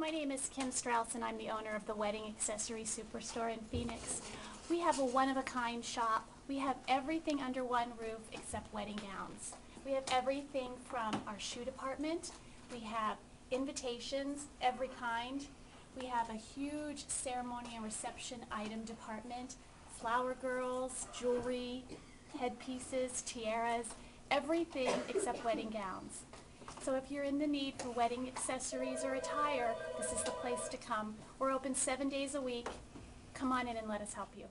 my name is Kim Strauss and I'm the owner of the Wedding Accessory Superstore in Phoenix. We have a one-of-a-kind shop. We have everything under one roof except wedding gowns. We have everything from our shoe department. We have invitations, every kind. We have a huge ceremony and reception item department, flower girls, jewelry, headpieces, tiaras, everything except wedding gowns. So if you're in the need for wedding accessories or attire, this is the place to come. We're open seven days a week. Come on in and let us help you.